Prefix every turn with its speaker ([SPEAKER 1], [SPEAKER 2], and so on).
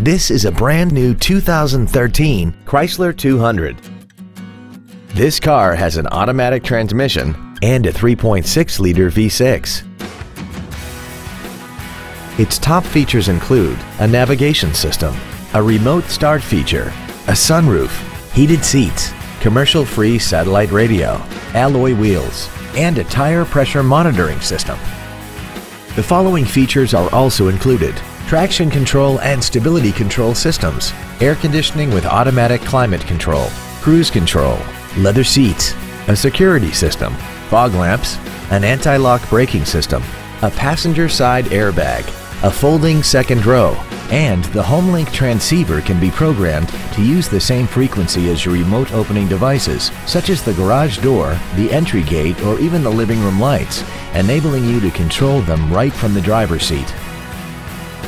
[SPEAKER 1] This is a brand new 2013 Chrysler 200. This car has an automatic transmission and a 3.6-liter V6. Its top features include a navigation system, a remote start feature, a sunroof, heated seats, commercial-free satellite radio, alloy wheels, and a tire pressure monitoring system. The following features are also included. Traction control and stability control systems, air conditioning with automatic climate control, cruise control, leather seats, a security system, fog lamps, an anti-lock braking system, a passenger side airbag, a folding second row, and the HomeLink transceiver can be programmed to use the same frequency as your remote opening devices, such as the garage door, the entry gate, or even the living room lights, enabling you to control them right from the driver's seat.